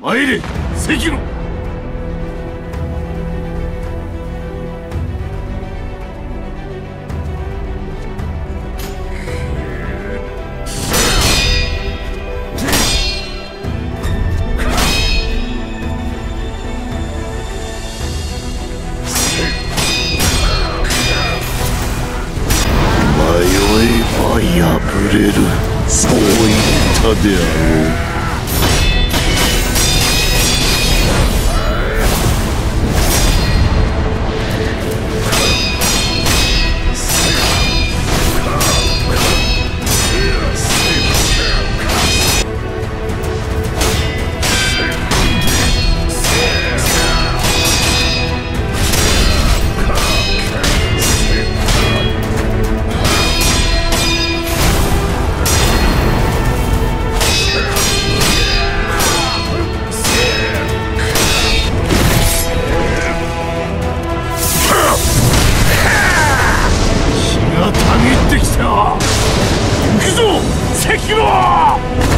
参れ関野。破れる。そう言ったであろう。たぎ